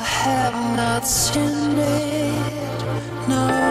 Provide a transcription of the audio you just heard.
I have not seen it. No,